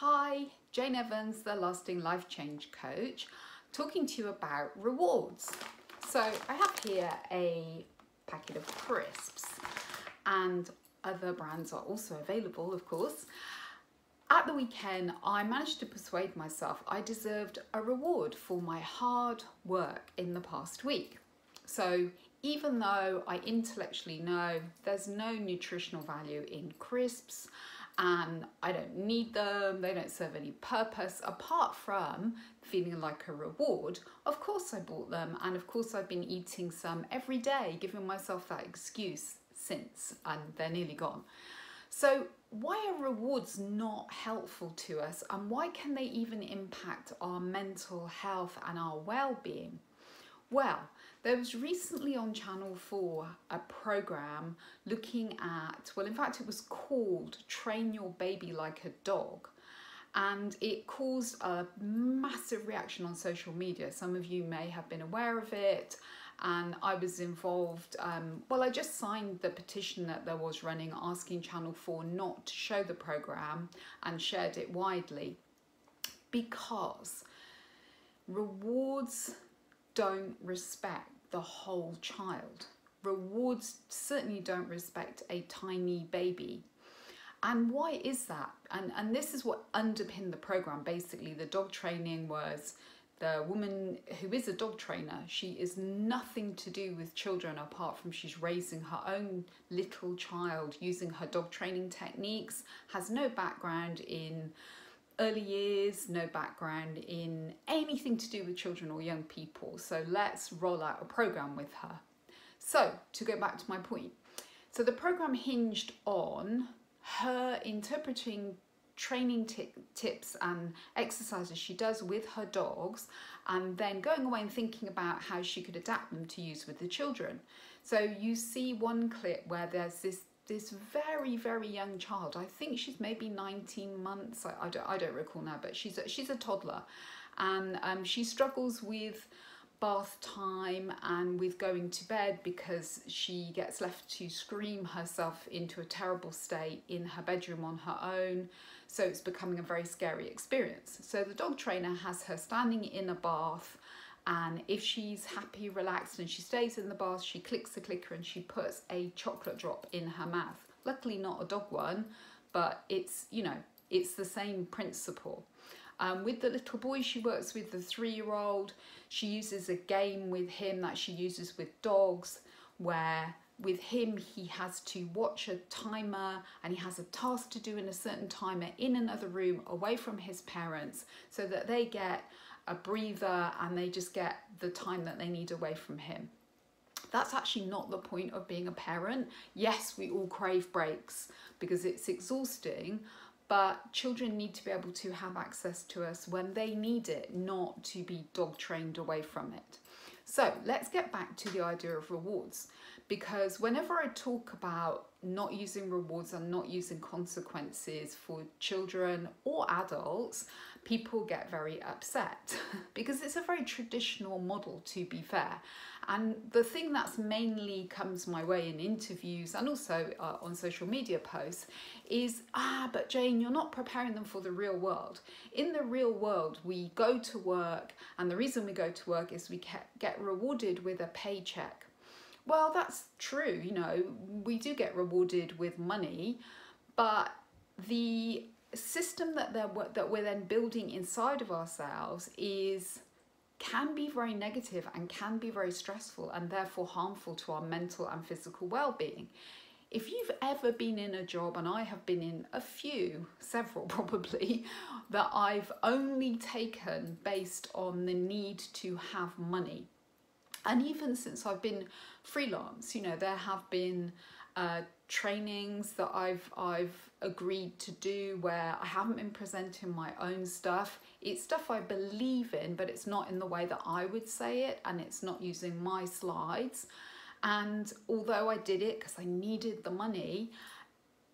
Hi, Jane Evans, the Lasting Life Change Coach, talking to you about rewards. So I have here a packet of crisps and other brands are also available, of course. At the weekend, I managed to persuade myself I deserved a reward for my hard work in the past week. So even though I intellectually know there's no nutritional value in crisps and I don't need them, they don't serve any purpose apart from feeling like a reward, of course I bought them and of course I've been eating some every day, giving myself that excuse since and they're nearly gone. So why are rewards not helpful to us and why can they even impact our mental health and our well-being? Well, there was recently on Channel 4 a program looking at, well, in fact, it was called Train Your Baby Like a Dog. And it caused a massive reaction on social media. Some of you may have been aware of it. And I was involved. Um, well, I just signed the petition that there was running asking Channel 4 not to show the program and shared it widely because rewards don't respect the whole child. Rewards certainly don't respect a tiny baby. And why is that? And, and this is what underpinned the program. Basically, the dog training was the woman who is a dog trainer, she is nothing to do with children apart from she's raising her own little child using her dog training techniques, has no background in early years, no background in anything to do with children or young people. So let's roll out a program with her. So to go back to my point, so the program hinged on her interpreting training tips and exercises she does with her dogs and then going away and thinking about how she could adapt them to use with the children. So you see one clip where there's this this very very young child. I think she's maybe 19 months. I, I, don't, I don't recall now but she's a, she's a toddler. And um, she struggles with bath time and with going to bed because she gets left to scream herself into a terrible state in her bedroom on her own. So it's becoming a very scary experience. So the dog trainer has her standing in a bath and if she's happy, relaxed and she stays in the bath, she clicks the clicker and she puts a chocolate drop in her mouth. Luckily not a dog one, but it's, you know, it's the same principle. Um, with the little boy she works with, the three-year-old, she uses a game with him that she uses with dogs where with him he has to watch a timer and he has a task to do in a certain timer in another room away from his parents so that they get a breather and they just get the time that they need away from him. That's actually not the point of being a parent. Yes, we all crave breaks because it's exhausting, but children need to be able to have access to us when they need it, not to be dog trained away from it. So let's get back to the idea of rewards because whenever I talk about not using rewards and not using consequences for children or adults, people get very upset because it's a very traditional model to be fair. And the thing that's mainly comes my way in interviews and also uh, on social media posts is, ah, but Jane, you're not preparing them for the real world. In the real world, we go to work and the reason we go to work is we get rewarded with a paycheck. Well, that's true, you know, we do get rewarded with money, but the system that that we're then building inside of ourselves is can be very negative and can be very stressful and therefore harmful to our mental and physical well-being. If you've ever been in a job, and I have been in a few, several probably, that I've only taken based on the need to have money. And even since I've been freelance, you know, there have been uh, trainings that I've I've agreed to do where I haven't been presenting my own stuff. It's stuff I believe in, but it's not in the way that I would say it, and it's not using my slides. And although I did it because I needed the money,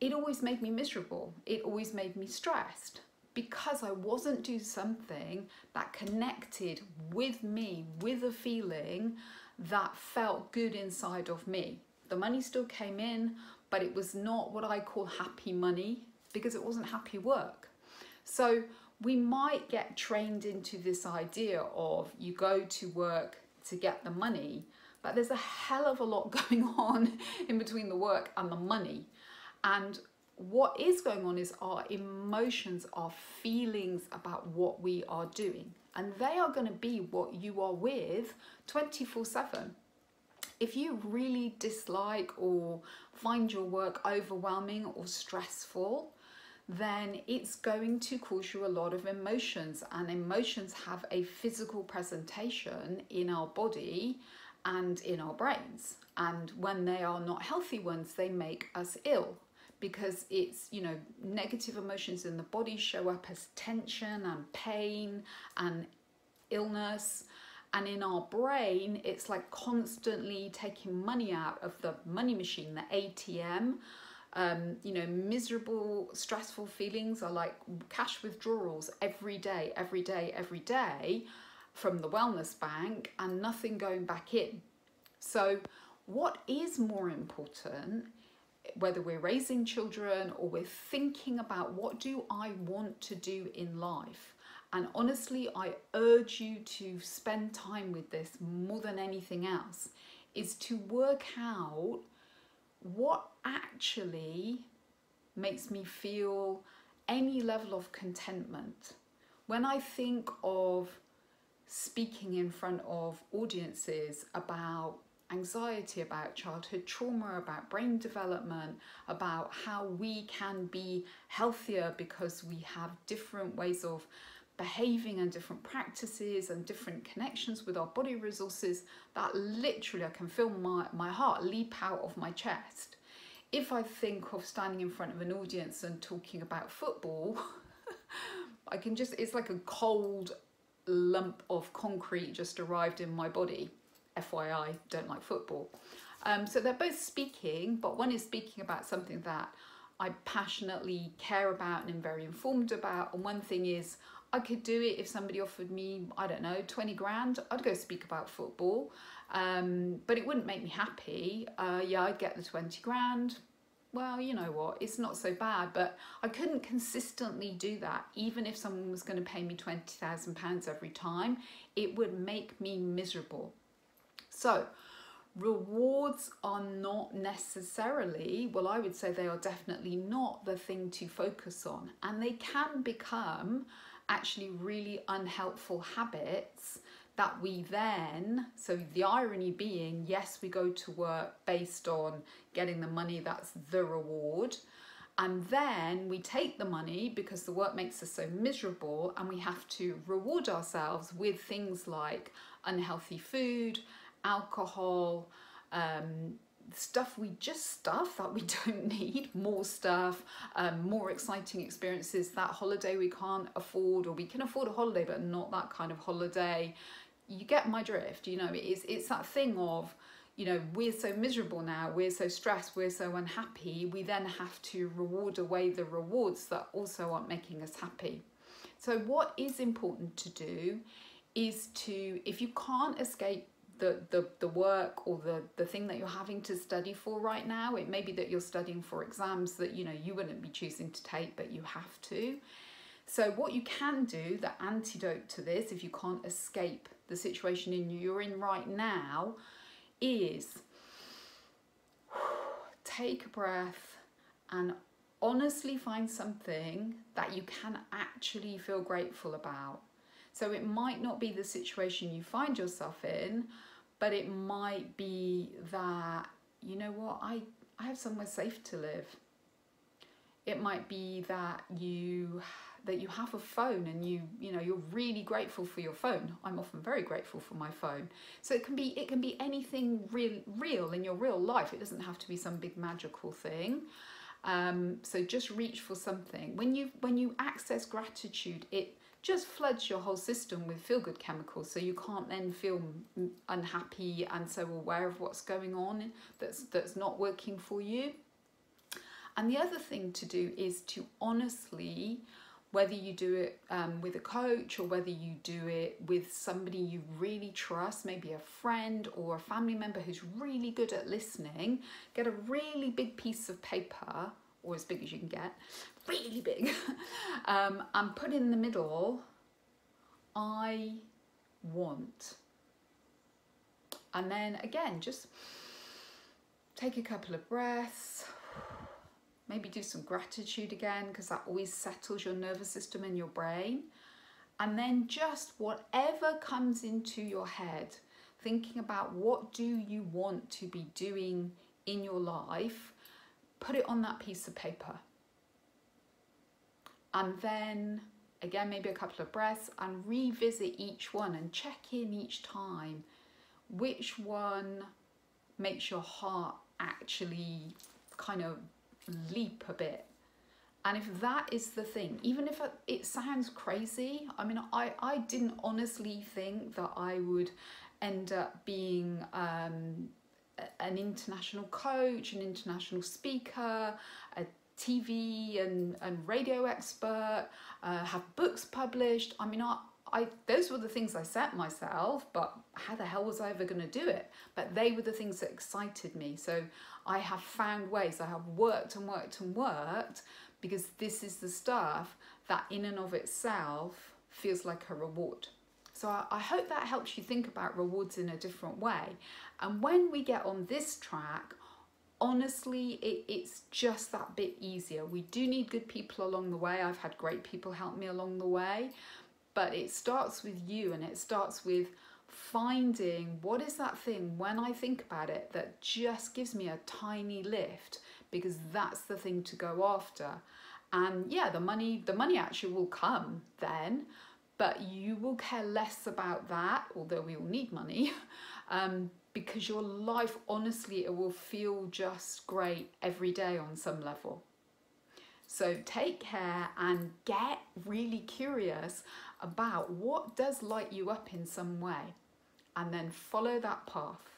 it always made me miserable. It always made me stressed because I wasn't doing something that connected with me, with a feeling that felt good inside of me. The money still came in, but it was not what I call happy money because it wasn't happy work. So we might get trained into this idea of you go to work to get the money, but there's a hell of a lot going on in between the work and the money. And what is going on is our emotions, our feelings about what we are doing. And they are going to be what you are with 24 7. If you really dislike or find your work overwhelming or stressful, then it's going to cause you a lot of emotions, and emotions have a physical presentation in our body and in our brains. And when they are not healthy ones, they make us ill because it's, you know, negative emotions in the body show up as tension and pain and illness. And in our brain, it's like constantly taking money out of the money machine, the ATM. Um, you know, miserable, stressful feelings are like cash withdrawals every day, every day, every day from the wellness bank and nothing going back in. So, what is more important, whether we're raising children or we're thinking about what do I want to do in life? And honestly, I urge you to spend time with this more than anything else, is to work out what actually makes me feel any level of contentment. When I think of speaking in front of audiences about anxiety, about childhood trauma, about brain development, about how we can be healthier because we have different ways of behaving and different practices and different connections with our body resources that literally I can feel my, my heart leap out of my chest. If I think of standing in front of an audience and talking about football, I can just, it's like a cold lump of concrete just arrived in my body. FYI, don't like football. Um, so they're both speaking, but one is speaking about something that I passionately care about and am very informed about. And one thing is, I could do it if somebody offered me, I don't know, 20 grand. I'd go speak about football, um, but it wouldn't make me happy. Uh, yeah, I'd get the 20 grand well, you know what, it's not so bad, but I couldn't consistently do that. Even if someone was going to pay me £20,000 every time, it would make me miserable. So, rewards are not necessarily, well, I would say they are definitely not the thing to focus on, and they can become actually really unhelpful habits that we then, so the irony being, yes, we go to work based on getting the money, that's the reward. And then we take the money because the work makes us so miserable, and we have to reward ourselves with things like unhealthy food, alcohol, um, stuff we just stuff that we don't need more stuff um, more exciting experiences that holiday we can't afford or we can afford a holiday but not that kind of holiday. You get my drift you know it's it's that thing of you know we're so miserable now we're so stressed we're so unhappy we then have to reward away the rewards that also aren't making us happy. So what is important to do is to if you can't escape the, the, the work or the, the thing that you're having to study for right now it may be that you're studying for exams that you know you wouldn't be choosing to take but you have to so what you can do the antidote to this if you can't escape the situation in you're in right now is take a breath and honestly find something that you can actually feel grateful about. So it might not be the situation you find yourself in, but it might be that, you know what, I, I have somewhere safe to live. It might be that you that you have a phone and you you know you're really grateful for your phone. I'm often very grateful for my phone. So it can be it can be anything real real in your real life. It doesn't have to be some big magical thing um, so just reach for something. When you when you access gratitude it just floods your whole system with feel good chemicals. So you can't then feel unhappy and so aware of what's going on that's that's not working for you. And the other thing to do is to honestly whether you do it um, with a coach or whether you do it with somebody you really trust, maybe a friend or a family member who's really good at listening, get a really big piece of paper or as big as you can get, really big, um, and put in the middle, I want. And then again, just take a couple of breaths. Maybe do some gratitude again because that always settles your nervous system and your brain. And then just whatever comes into your head, thinking about what do you want to be doing in your life, put it on that piece of paper. And then again, maybe a couple of breaths and revisit each one and check in each time which one makes your heart actually kind of leap a bit. And if that is the thing, even if it sounds crazy, I mean, I, I didn't honestly think that I would end up being um, an international coach, an international speaker, a TV and, and radio expert, uh, have books published. I mean, I, I those were the things I set myself, but how the hell was I ever going to do it? But they were the things that excited me. So I have found ways. I have worked and worked and worked because this is the stuff that in and of itself feels like a reward. So I, I hope that helps you think about rewards in a different way. And when we get on this track, honestly, it, it's just that bit easier. We do need good people along the way. I've had great people help me along the way, but it starts with you and it starts with finding what is that thing when I think about it that just gives me a tiny lift because that's the thing to go after. And yeah, the money the money actually will come then, but you will care less about that, although we all need money, um, because your life honestly it will feel just great every day on some level. So take care and get really curious about what does light you up in some way and then follow that path.